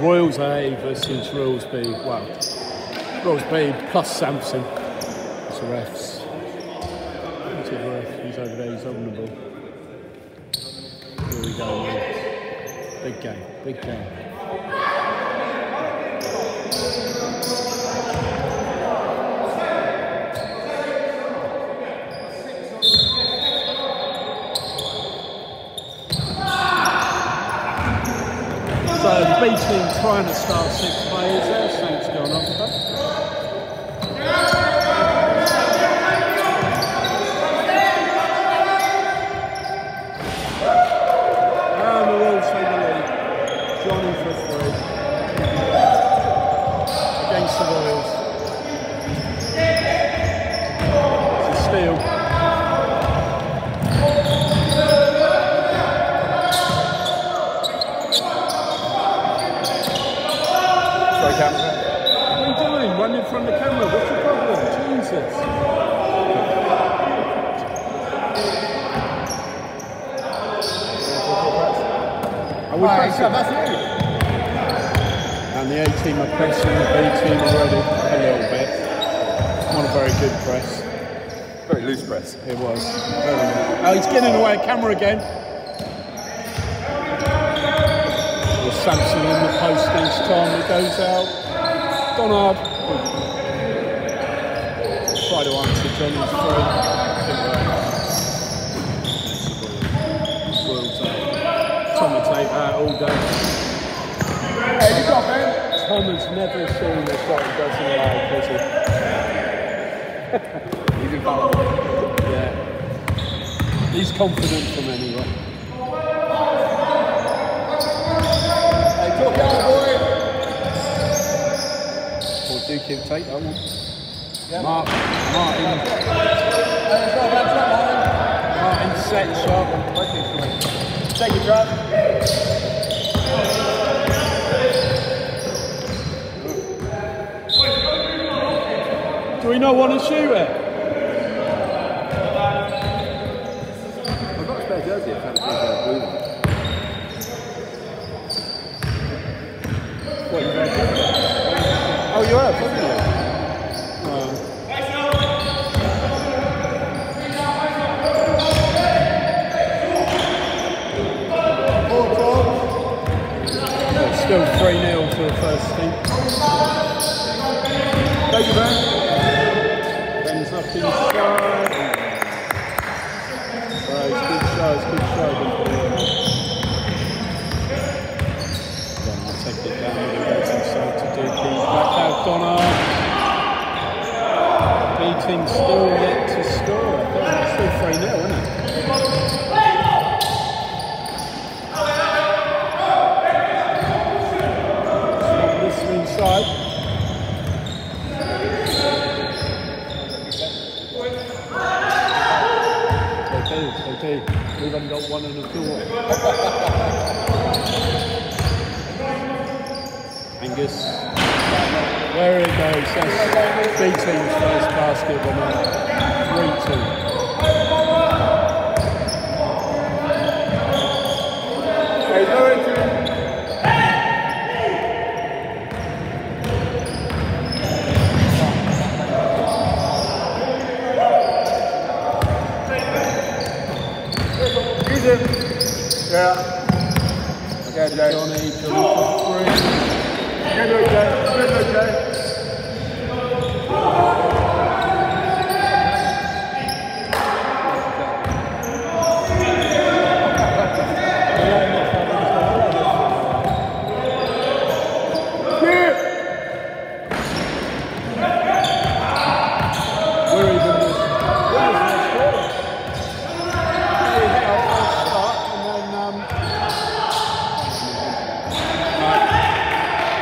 Royals A versus Royals B. Well, Royals B plus Sampson. It's the refs. He's over there, he's holding the ball. Here we go. Big game, big game. So team trying to start six players there. Saints going off with that. And the Wolves take the lead. Johnny for three. Against the Royals. It's a steal. Sorry, camera. What are you doing? Running from the camera. What's your problem? Jesus. Are we Right, pressing? so that's you. And the A team are pressing the B team already a little bit. Not a very good press. Very loose press. It was. Very nice. Oh, he's getting away at camera again. With Samson in the post each time it goes out. Donard. Try to answer Johnny's through. World's out. Commentate that all day. Hey, good job, man. Tom has never seen a shot he doesn't like, has he? He's. Yeah. He's confident from anyway. Hey, talk out, boy. Or do keep take that one. Yeah. Mark, Martin, Hey, let's go, man. Stop. Martin set shot. Take it, Trav. Do we not want to shoot it? I've got a spare jersey. I fancy a blue one. You reckon? Oh, you have, haven't you? Oh. It's Still 3 0 for the first team. Thank you, man. Ben's up inside. Right, it's good show, it's good show. Then I'll take it down and he goes inside to Dookie. Back out Donald. B team still yet to score. It's still 3 0, isn't it? This is inside. They do, they do. We've only got one in the door. Angus. There it goes. That's B team's first basket of the night. 3 2. Hey, go into it. Easy. Yeah. Okay, Jay. Johnny, Johnny for three. Good look, Jay. Good look, Jay. We're even this. We're even this score. We hit our first start and then um, right.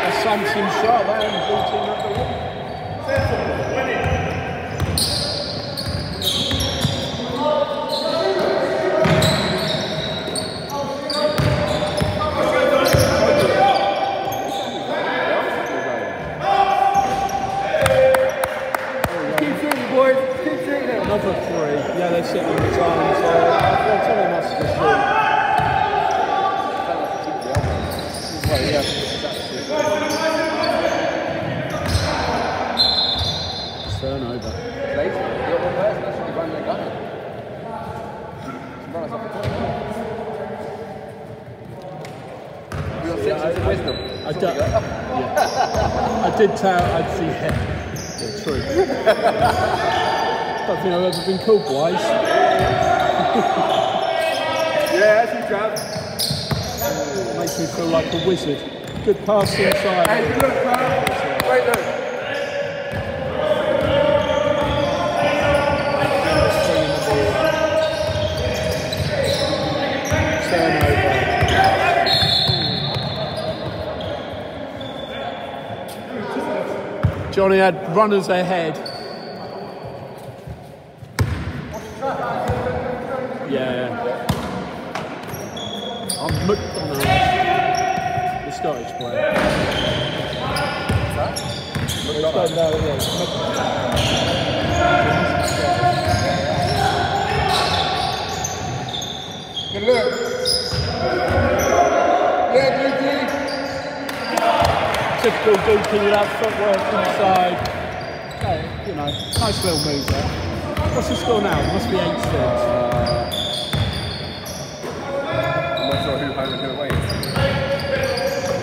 a Samson shot there and blue team up the win. Keep shooting, boys. Keep shooting it. Another three. Yeah, they're sitting on the time, so they're telling us to shoot. Well, yeah, exactly. We got six into wisdom. I, don't, yeah. I did tell, I'd see, yeah, yeah true. don't think I've ever been called wise. Yeah, that's you, Trav. Makes me feel like a wizard. Good pass inside. Hey, good look, Trav. Great look. Johnny had runners ahead. Yeah. I'm McDonald. The Scottish player. Yeah. Good look. Yeah, GG. Typical with that footwork inside. Okay, you know, nice little move there. What's the score now? It must be 8 6. Uh, I'm not sure who home and who away is. We're up. We'll take 2 3. Eight six. Should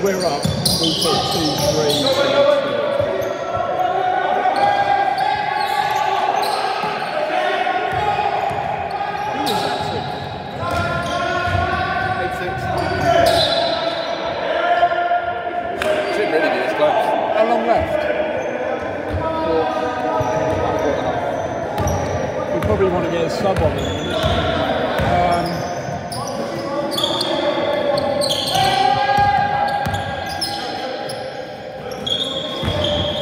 really be this close. How long left? We probably want to get a sub on it. Um,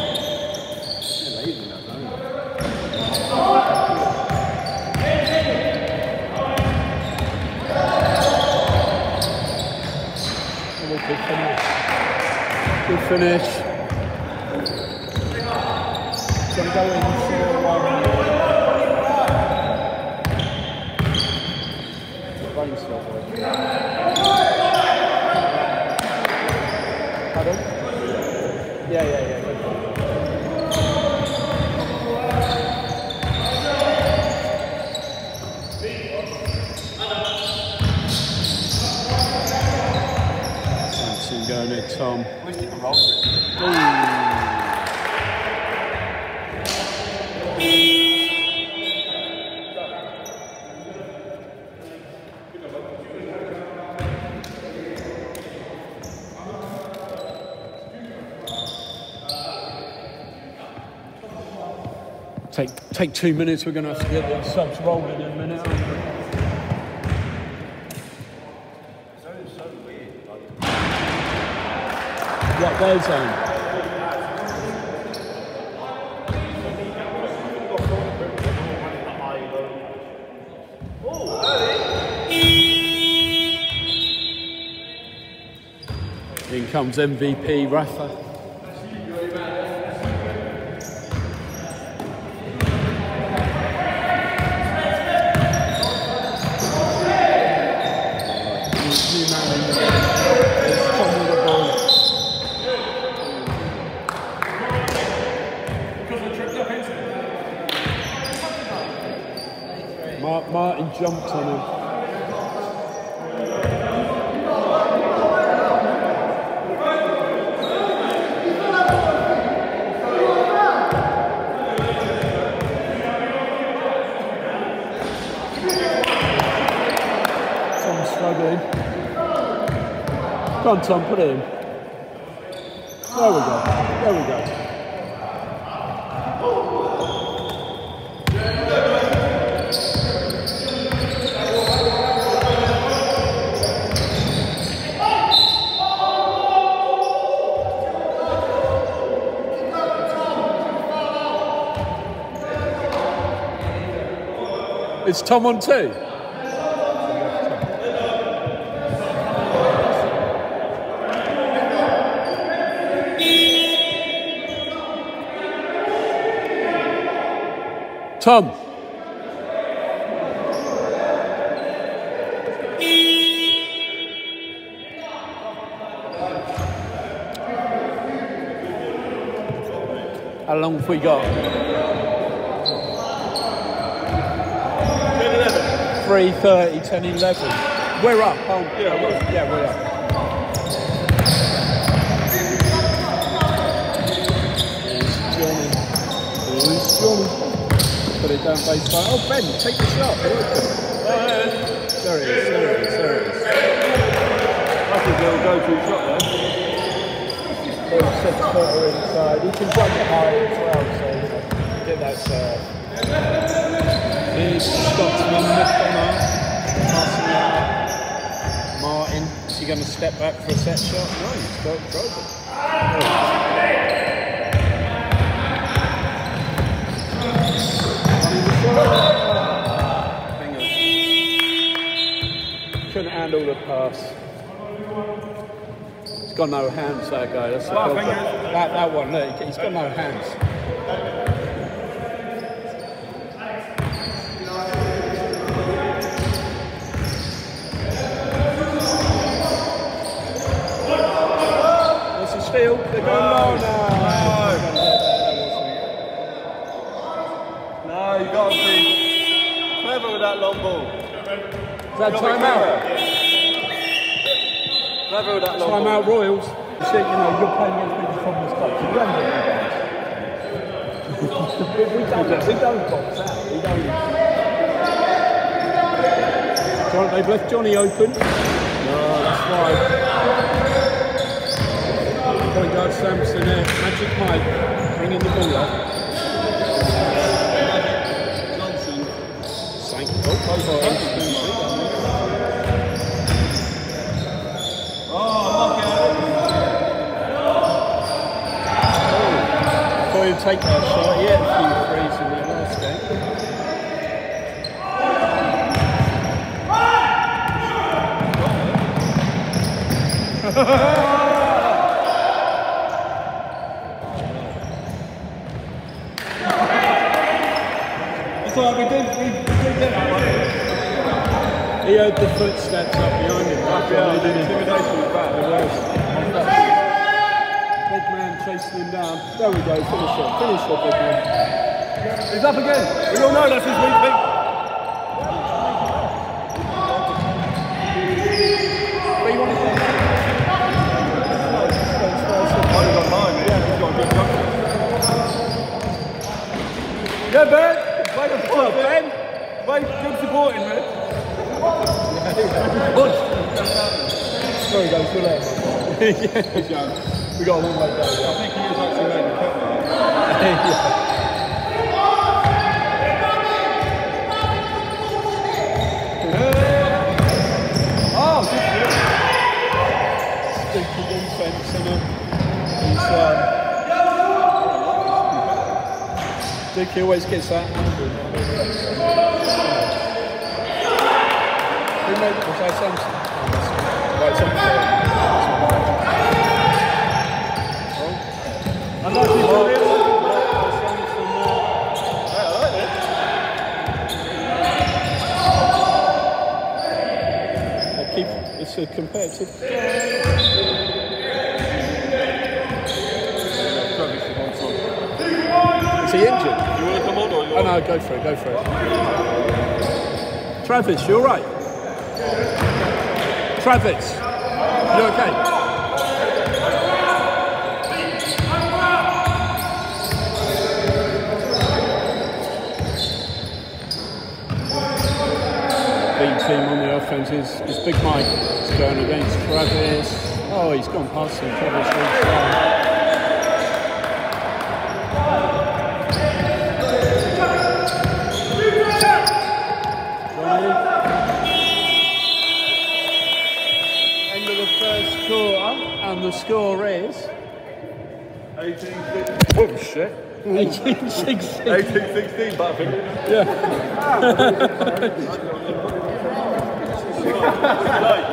Yeah, lazy now, don't you? and we'll good finish. Good finish. So I'm going for um, running stop. Pardon? Yeah, yeah, yeah. go for it. Samson going at Tom. Where's the roll? Take take two minutes. We're going to have to get the subs rolling in a minute. What their zone? In comes MVP Rafa. New man in the It's Tom with the ball. Mar- Martin jumped on him. Tom's struggling. Come on, Tom, put it in. There we go. There we go. It's Tom on two. Tom. How long have we got? 3.30, 10.11. We're up, aren't we? Yeah, we're up. Yeah, we're up. Here's Johnny. Here's Johnny. Put it down face by. Oh, Ben, take the shot. Ben. There he is, there he is, there he is. I think they'll go through shot there. They've six footer inside. He can jump high as well, so get that serve. Here's Scotsman McDonough. Passing out. Martin, is he going to step back for a set shot? No, he's got drove it. Couldn't handle the pass. He's got no hands, that guy. That's problem. That, that one, look, he's got no hands. That's a steal. They're going low now. No, you got to be clever with that long ball. Is that timeout? Clever. Clever with that long ball. Timeout Royals. You see, you know, you're playing against people from this club, so you haven't we, don't, we don't box out. We don't. John, they've left Johnny open. No, that's why. Point guard Sampson there. Uh, Magic Mike bringing the ball up. Johnson. Sank. Oh, oh, Oh. Before oh. you take that shot, had a few threes in that last game all right, we did, we, we did get that one. He heard the footsteps up behind him. Yeah, the intimidation was bad. Big man chasing him down. There we go, finish it. Finish it, big man. He's up again. We all know that's his weak. Where you want to go? Oh, he's got mine, man. He's got a good jump. Yeah, Ben. Play the ball, Ben. Play good supporting, man. Sorry guys, good luck. He's young. We got a long way go. I think he is actually made the cut now. yeah. Good shit. Stinky defense and he's Dick always gets that handle. Who made was that Samson? Right, Samson. I'm not too sure. Oh, Yeah, Samson there. I like it. They keep, it's a competitive Travis is on top. Is he injured? You want to come on or you Oh no, go for it, go for it. Travis, you alright? Travis, you okay? Team on the offense is, is Big Mike. He's going against Travis. Oh, he's gone past him. Travis reached down. End of the first quarter, and the score is 18 16. Oh, shit. 18 16. 18 16, Butterfinger. Yeah.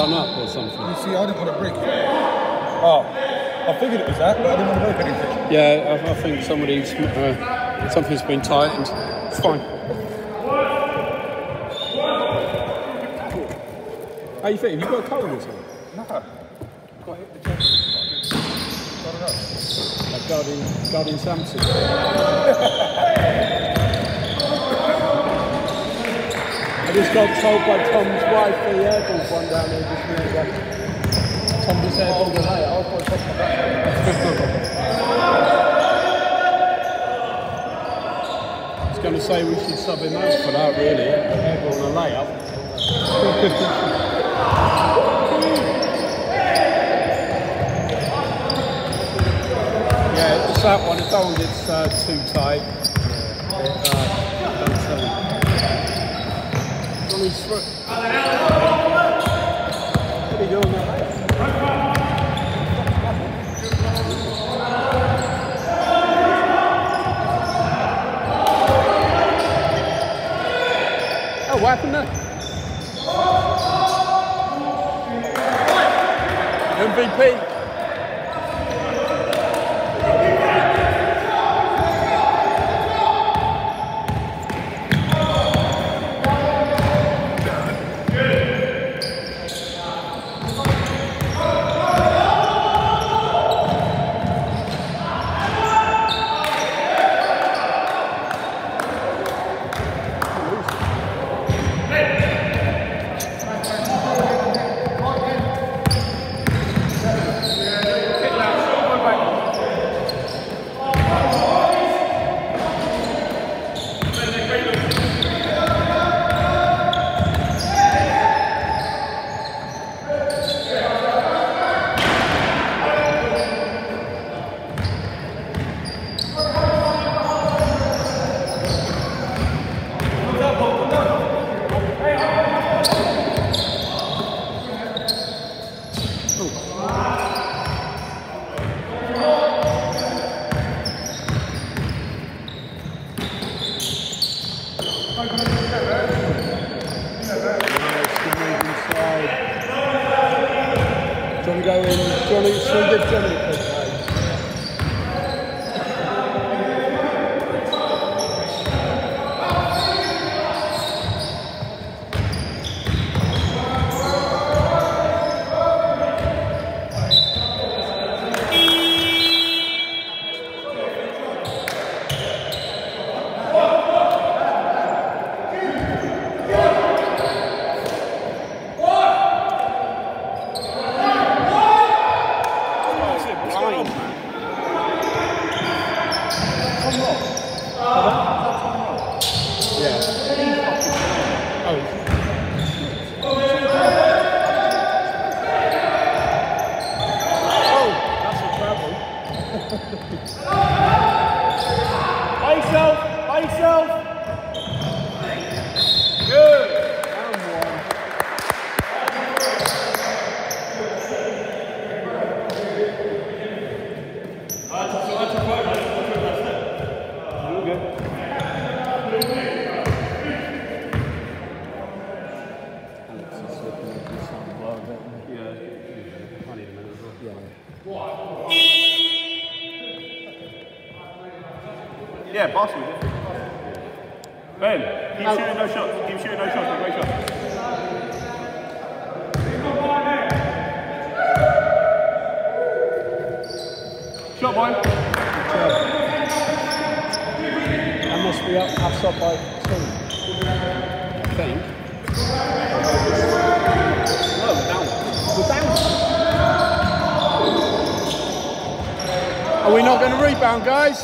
done up or something. You see, I didn't want to break it. Oh, I figured it was that, but I didn't want to break anything. Yeah, I, I think somebody's, uh, something's been tightened. It's fine. How you think? Have you got a cold or something? No. Got hit the chest. Got it up. Like Guardian, Guardian Samson. I just got told by Tom's wife the airball's one down there just now. Like, Tom just airballed the layer. I was going to talk about I was going to say we should sub him out for that, really. Airball a layup. Yeah, it's that one. It's old. It's uh, too tight. Uh, Oh, what you doing there? Oh, happened there? MVP. Are we not going to rebound, guys?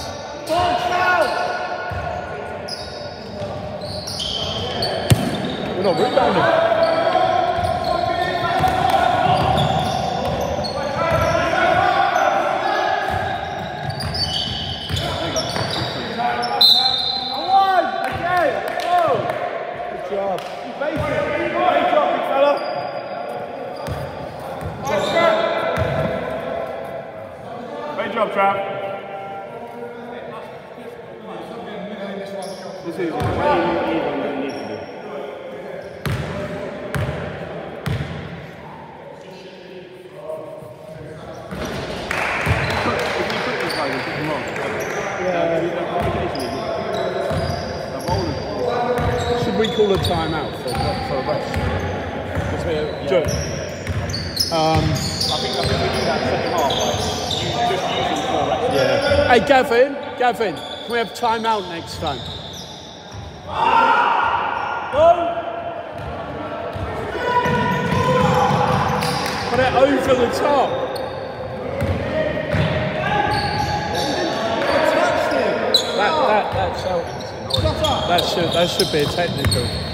We're not rebounding. Great job, Trav. This is way even than it needs to be. If you put these guys and put them on, yeah. the communication is the bowlers. Should we call a timeout for, for a rest? 'Cause we're- Joe. Um, I think I think we do that second half. Like, you just use them for reps. yeah. Hey, Gavin, Gavin, can we have time out next time? Put it over the top. That, that, that's. That should, that should be a technical.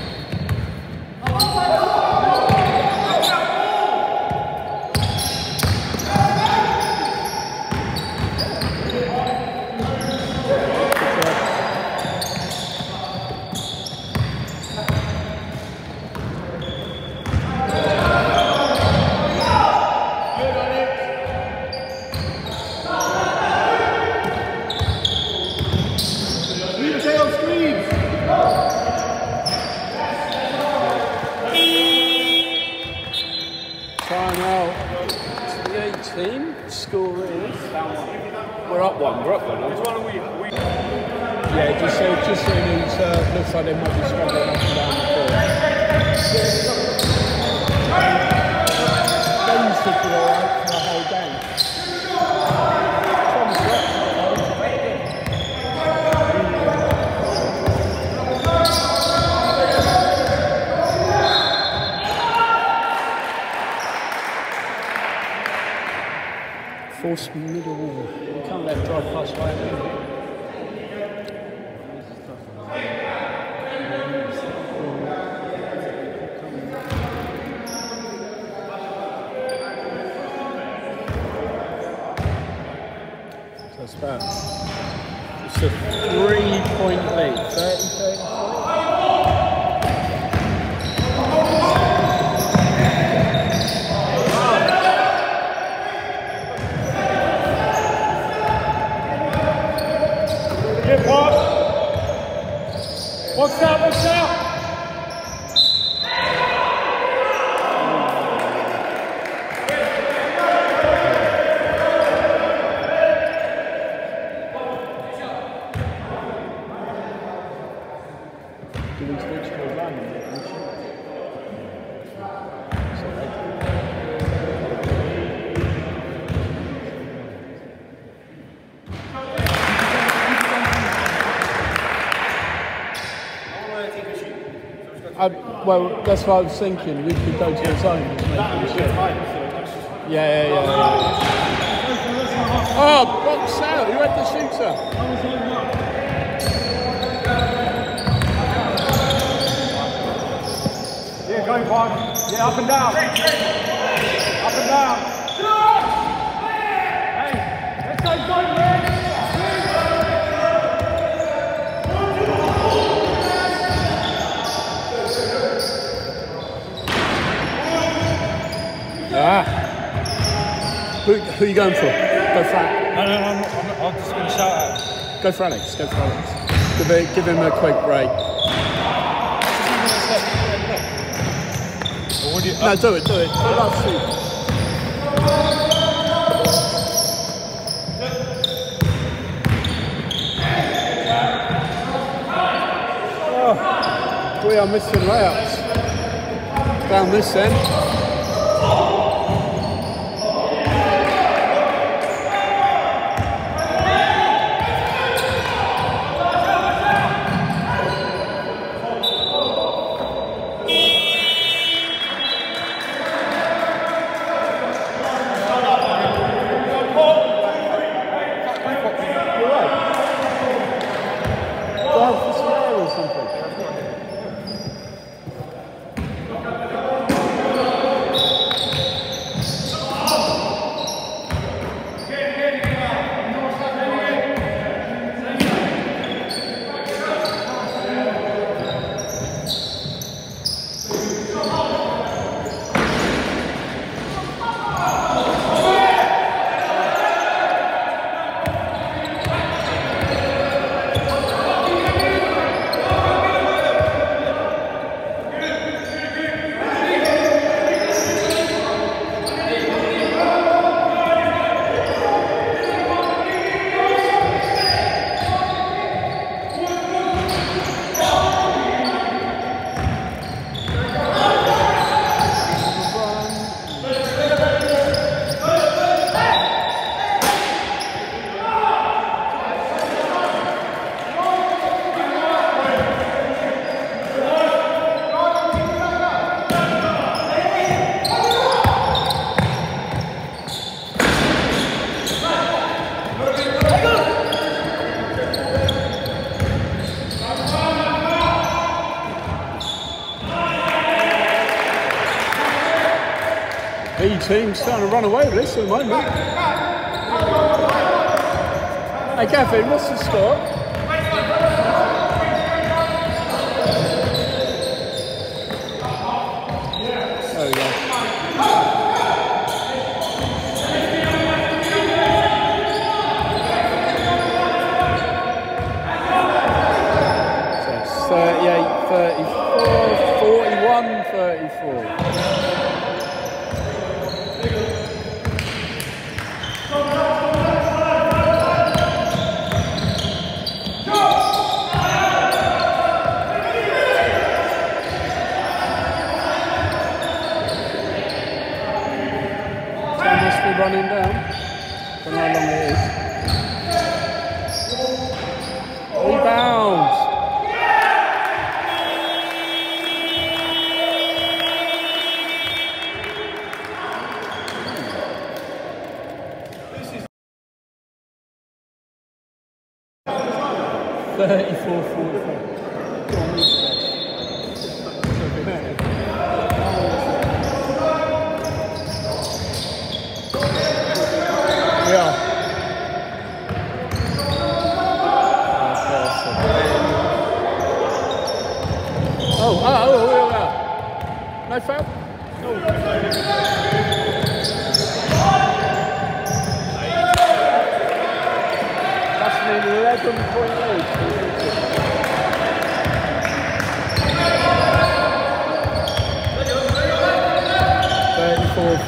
Time out to the 18. Score is. We're up one. We're up one. Which one are we? we Yeah, just so just so it uh, looks like they might be struggling up and down the court. Basically, alright for the whole game. Tom's got- Force middle. Can't let drive past right. So it's about it's a three point lead. 30, 30. Get past. What's out? What's out? Do we switch to a run? I, well, that's what I was thinking. We could go to the zone. Yeah, yeah, yeah, yeah. Oh, box out. Who had the shooter? Yeah, going one. Yeah, up and down. Up and down. Hey, let's go, go, man. Ah. Who, who are you going for? Go for Alex. No, no, no, I'm, not, I'm, just going to shout out. Go for Alex. Go for Alex. Give, it, give him a quick break. You, No, do it, do it. The last two. Oh, we are missing layups. Down this end. team's starting to run away with this at the moment. Hey, Gavin, what's the score?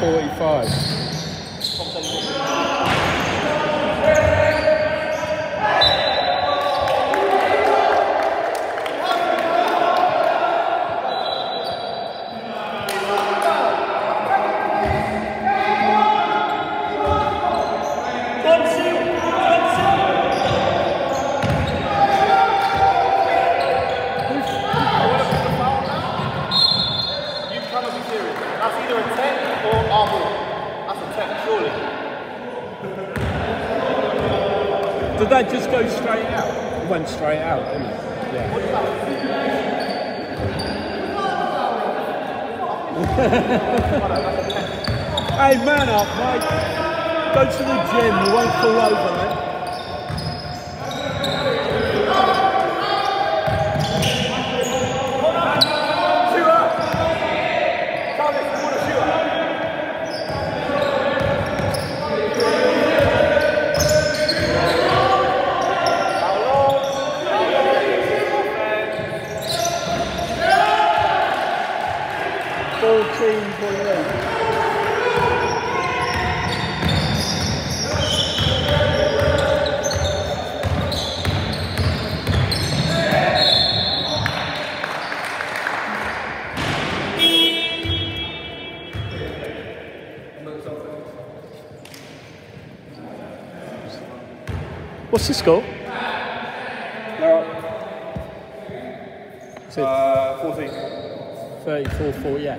45. This No. Uh, 14. Thirty-four-four. yeah.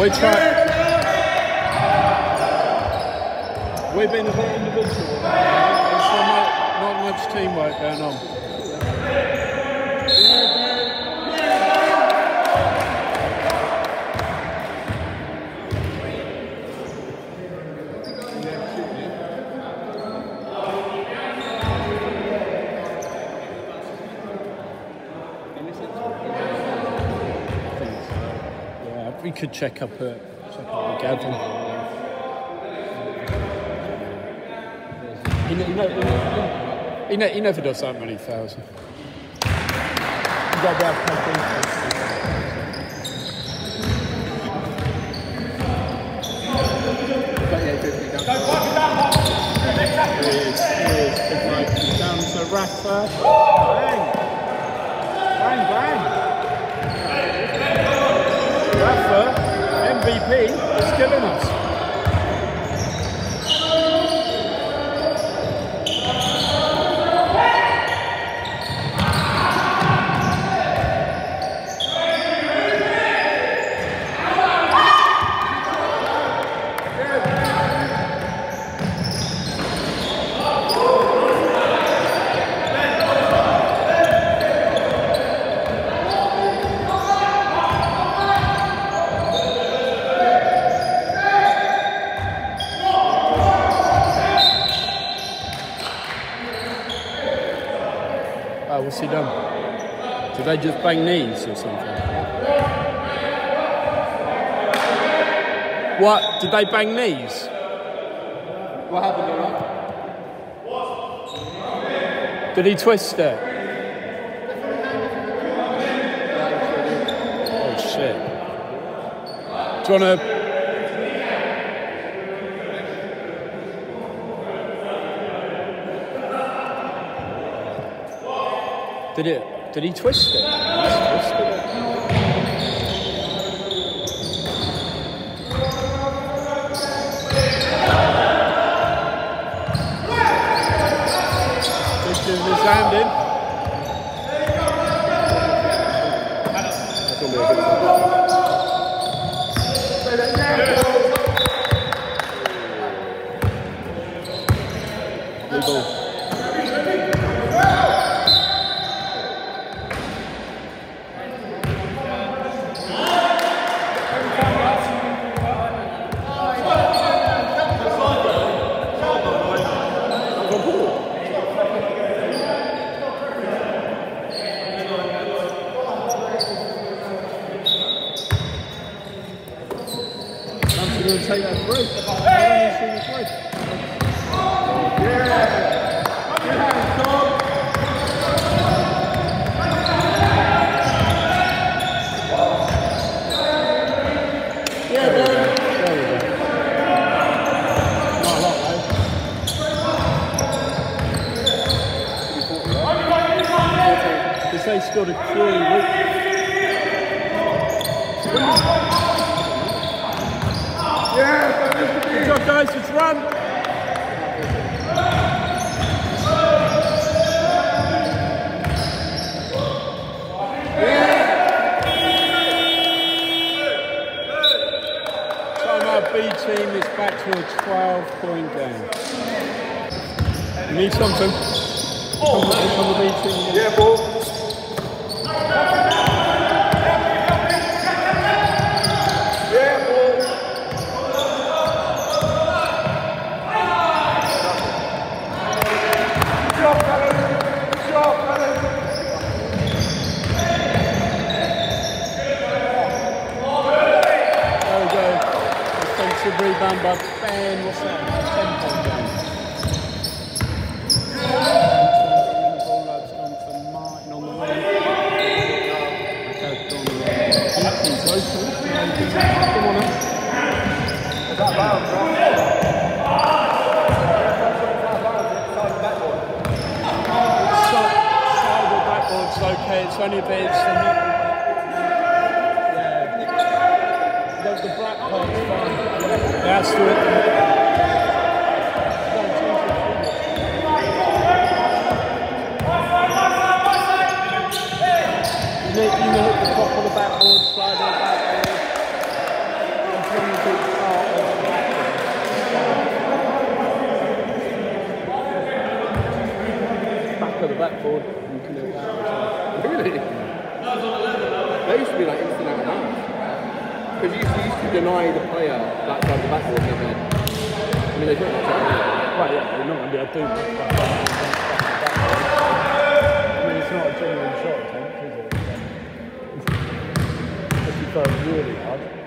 We try. We've been a very individual. There's not, not much teamwork going on. could check up at, check up at Gavin. He, he, he, he never does that many thousand. Down to Rafa. MVP, is killing us. Oh, what's he done? Did they just bang knees or something? What? Did they bang knees? What happened, alright? Did he twist it? Oh shit. Do you want to? Did it? Did he twist it? Just his hand in. That's gonna be a good one. Blue ball. I'm going to take that break. I don't even see the break. Yeah, there. There we go. Not a lot, though. Because they scored a three. Good job, guys. Let's run. Team is back to a 12 point game. You need something? Come on, come on, B team. Yeah, ball. Yeah, ball. Good job, fellas. Good job, fellas. There we go. Defensive rebound by Ben. What's that? 10 point game. Ball that's gone to Martin on the wing. Okay, gone there. He's open. Come on in. Is that bounce, right? Side, side or backboard's only bit. It's the. Yeah. The, the black part's fine. That's the of the backboard, backboard, you can do that. They used to be like instant out of bounds. Because you used, to deny the player that side of the backboard and then, I mean, they don't like that. Right, yeah, they're not going to be able to do that. I mean, it's not a genuine shot attempt, is it? Unless you it really hard.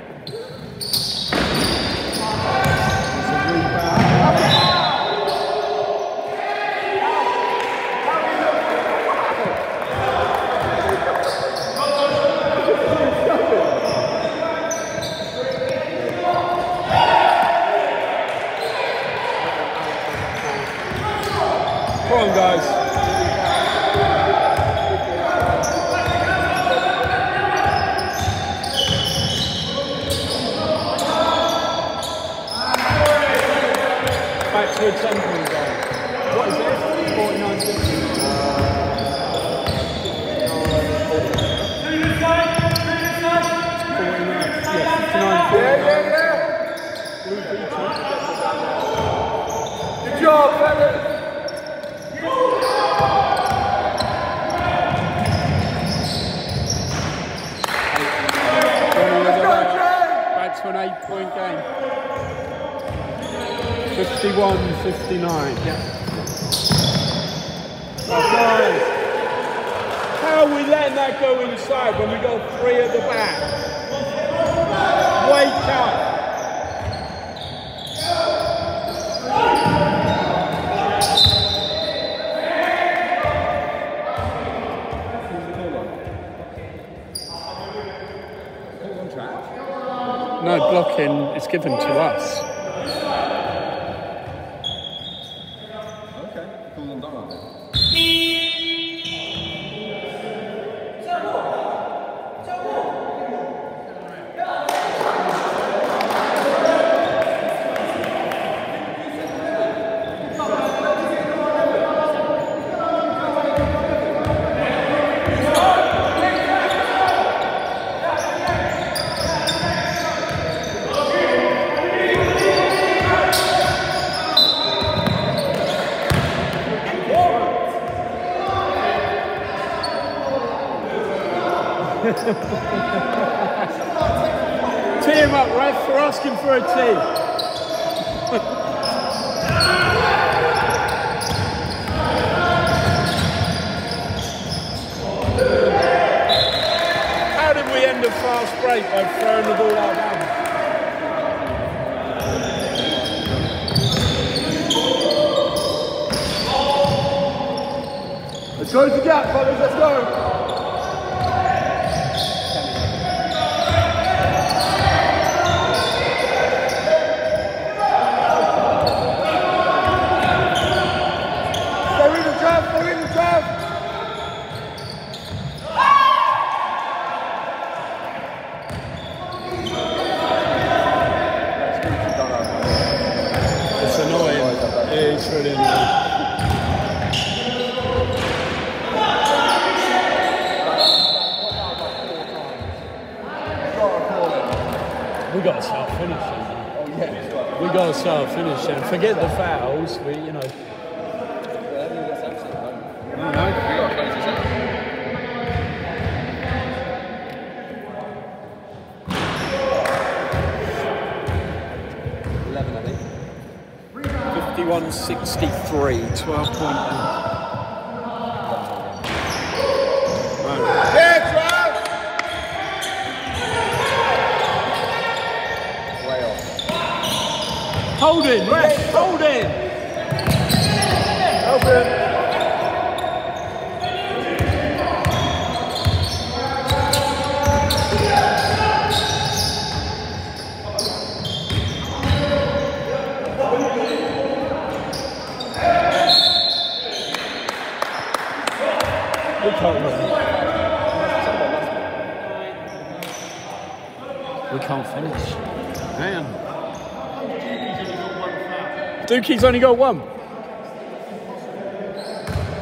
Dookie's only got one.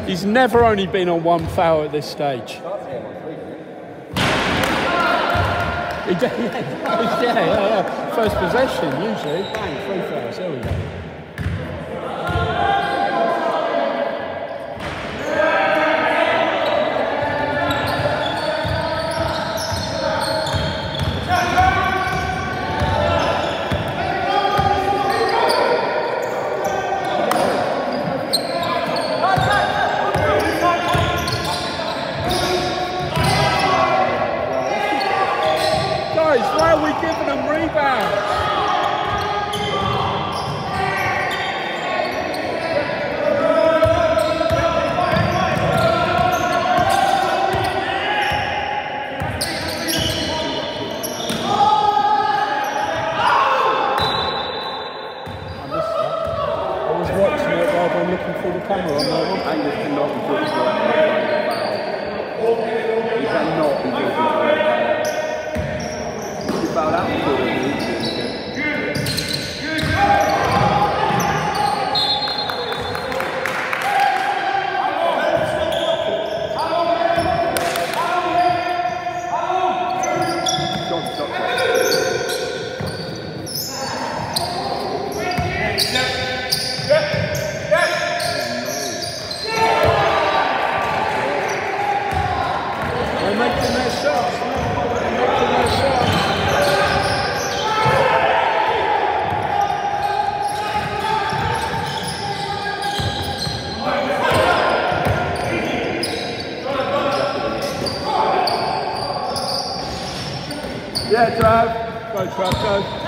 He's never only been on one foul at this stage. yeah, yeah, yeah, First possession, usually. Bang, three fouls, there we go. Making shots. They're making their shots. Yeah, Trav. Go, Trav, go.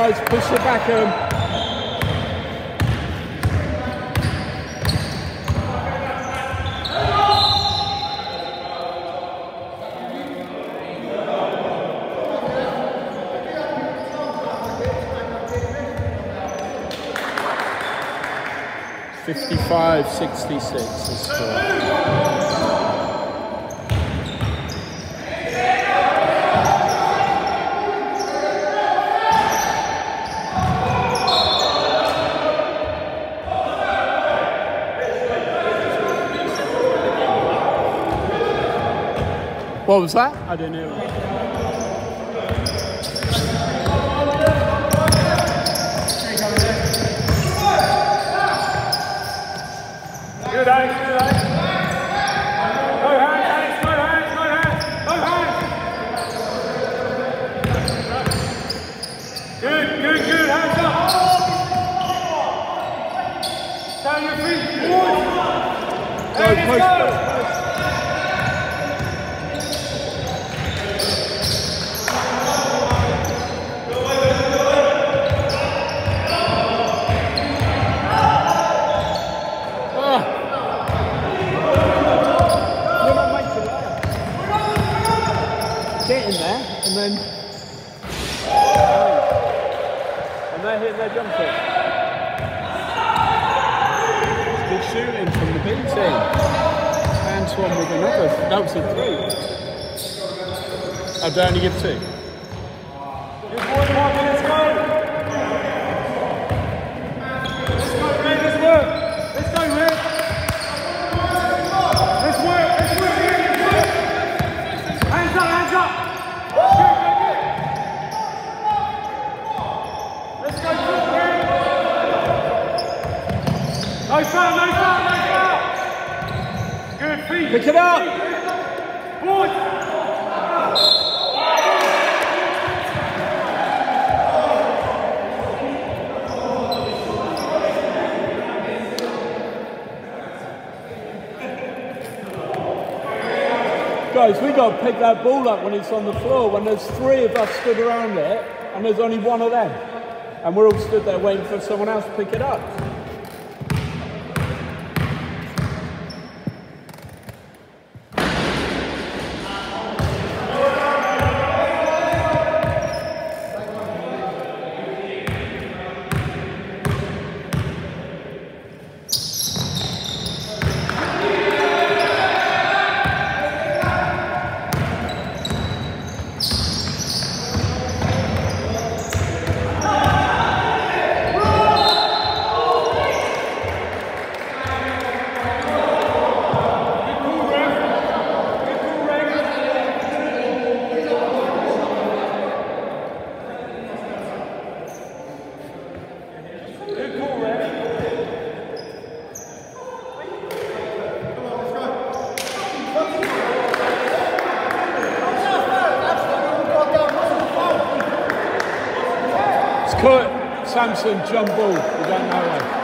Guys, push it back um. Fifty-five, sixty-six is score. What was that? I didn't hear. Good, Alex. Good. Good, good, good. Hands up. Down your feet. Forward. Go, push, go. push, push. Ah. You're not making that. Get in there and then. And they're hitting their jump shot. Good shooting from the B team. Antoine with another. That was a three. I'd only give two. Good boy, Martin. Let's go. Let's go, Ray. Let's work. Let's go, Ray. Let's work. Let's work, Let's work. Hands up, hands up. Good, good, good. Let's go, good, Ray. No foul, no foul, no foul. Good feet. Pick it up. Guys, we got to pick that ball up when it's on the floor. When there's three of us stood around it, and there's only one of them, and we're all stood there waiting for someone else to pick it up. It's Kurt Samson, John Ball. We don't know him.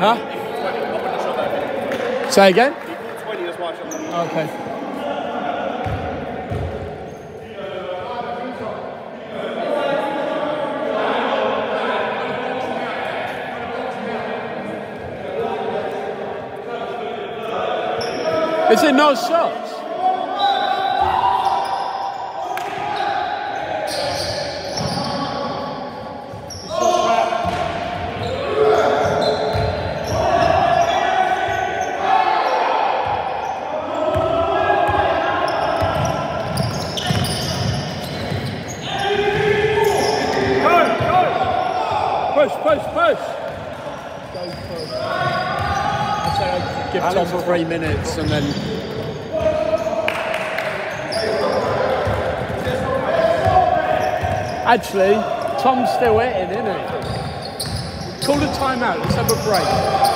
Huh? Say again? 20, that's why I. Okay. Is it no shots? minutes and then actually Tom's still hitting isn't it call the timeout let's have a break.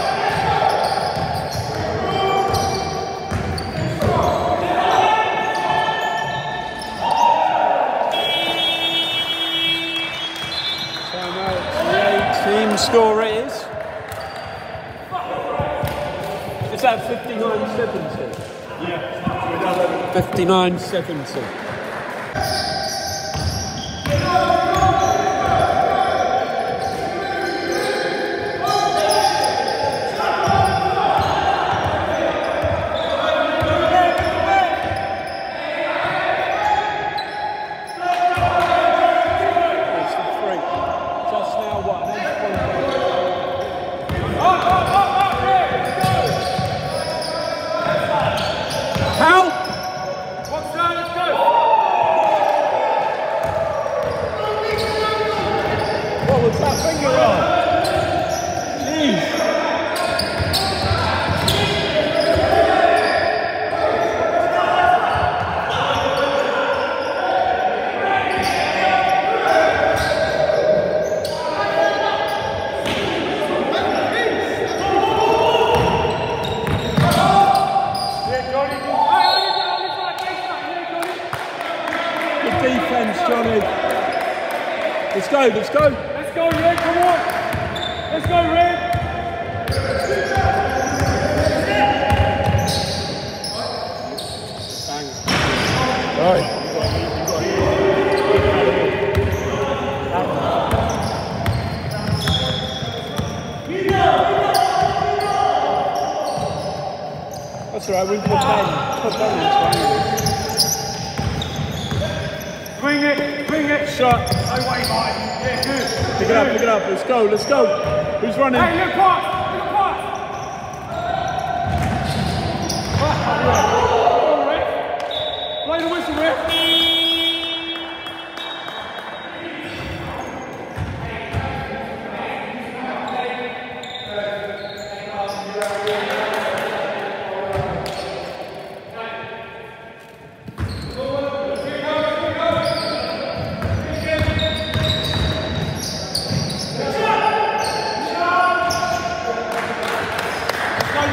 Team score 70? Yeah. 59 70. It's the three. Just now, what? An inch point. How? What's down, let's go! What was that finger on? Jeez. Yeah, Johnny. Hey, only for- only for that case, mate. Yeah, Johnny. Good defense, Johnny. Let's go, let's go. Let's go, Red, come on! Let's go, Red! All right. That's all right, we put that, put that in Bring it, bring it! Shot. No way, mate. Yeah, good. Pick it up, pick it up. Let's go, let's go. Who's running? Hey, look, pass! Look, pass! Come on, Red. Play the whistle, Red.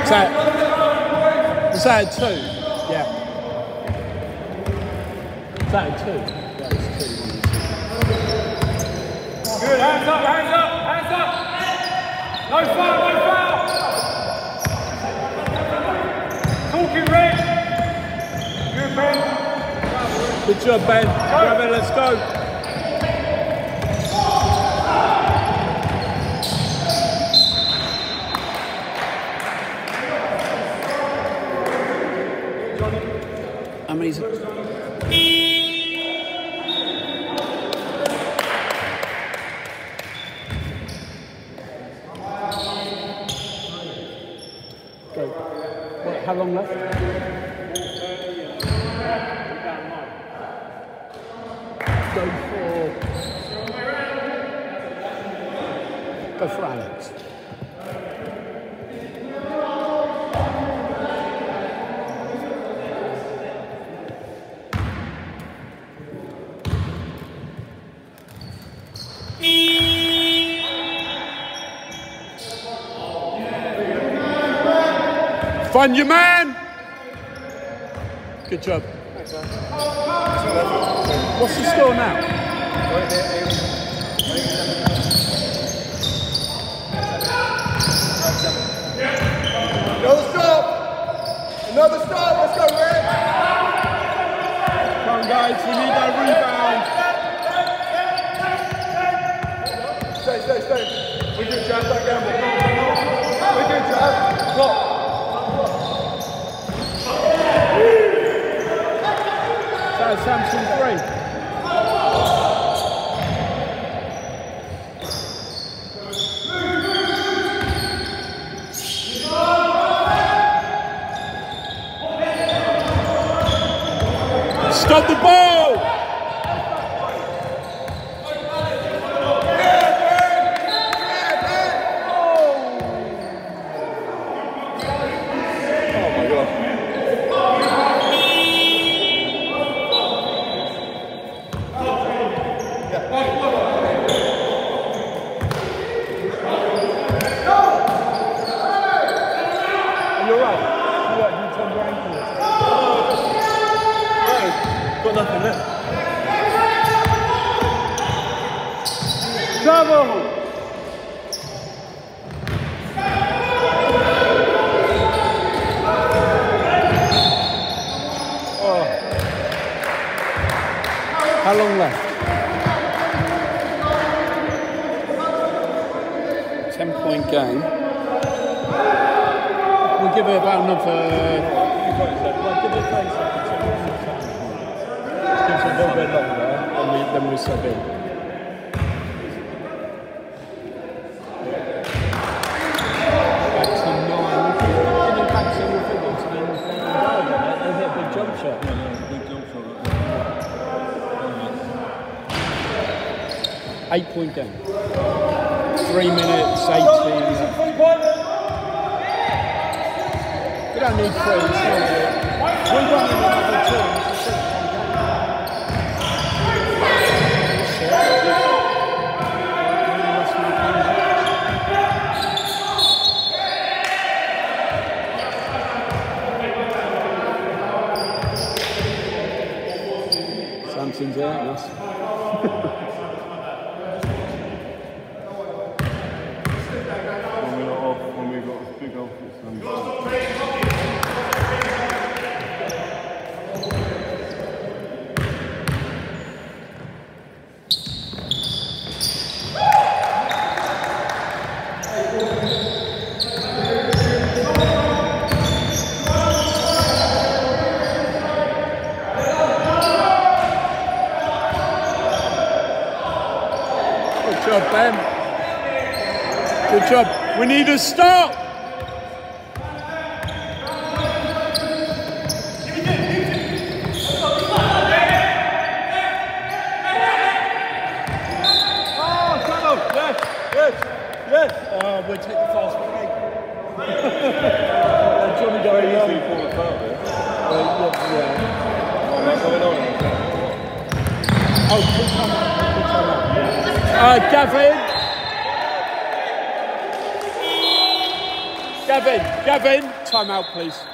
Was that, was that a two? Yeah. Was that a two? That was two. Good, hands up, hands up, hands up. No foul, no foul. Talking red. Good, Ben. Good job, Ben. Grab it, let's go. How many's it? Go. What, how long left? Go for. Go for Alex. Find your man. Good job. What's the score now? Another stop! Another stop! Let's go, Red! Come on, guys. We need that rebound. Stay, stay, stay. We good, Trav. Don't gamble. We good, Trav. Stop. Samson three. Stop the ball! Oh my god. You're right. You what, you turned your ankle. Got nothing left. Trouble! Oh. How long left? Ten point game. We'll give it about another. We'll give it 30 it a little bit longer, then we, then we sub in. Back to nine. We can give it back single figures and then let them go again. They hit a big jump shot. Three minutes, 18. We don't need three, it's not it. We want another two. It's a six-point game. Samson's out. Yes. When we're not off, when we've got a big off, it's um, Good job, Ben. Good job. We need a stop. place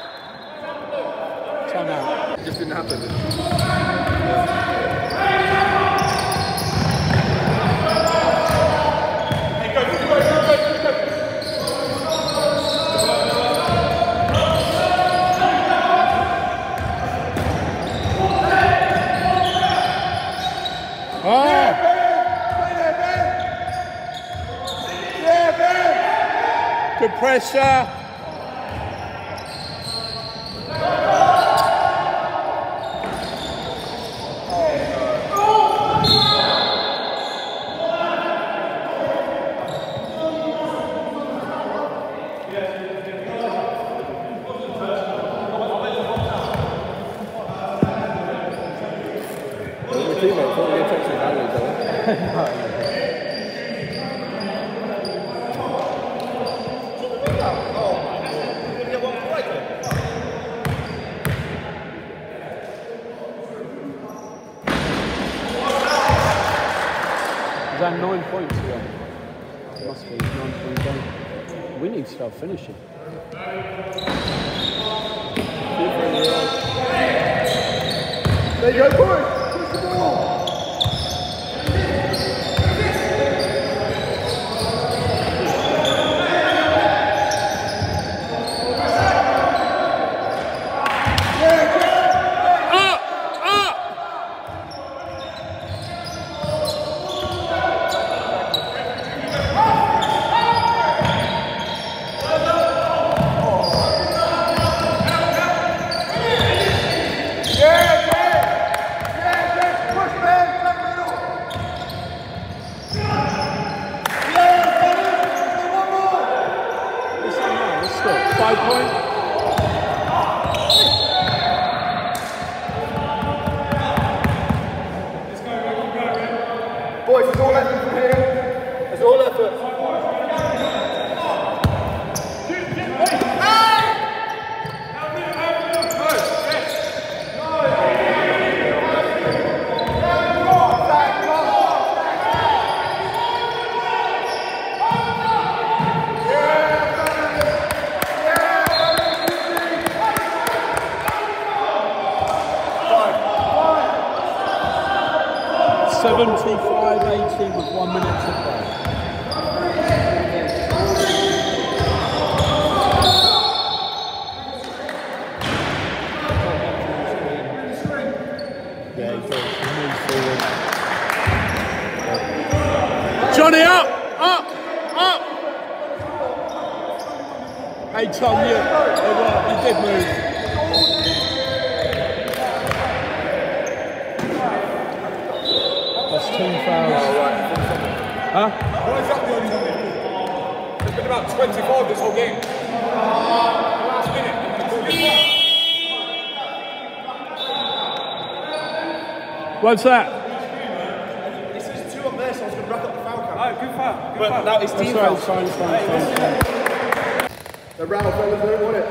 What's that? This is two on there, so I was going to wrap up the foul count. Right, good foul. Good but foul. now it's team foul. Fine, fine, fine, fine. The round fell as they won it.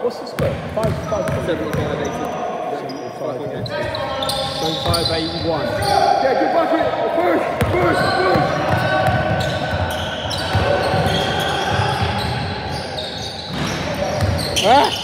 What's the score? Five, five, Yeah, get back it! Push, push! Yeah.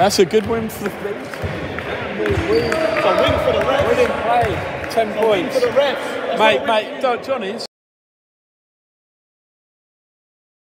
That's a good win for the Fleas. It's a win for the refs. Brilliant play, ten points. for the refs. Mate, not a win mate, don't, Johnny,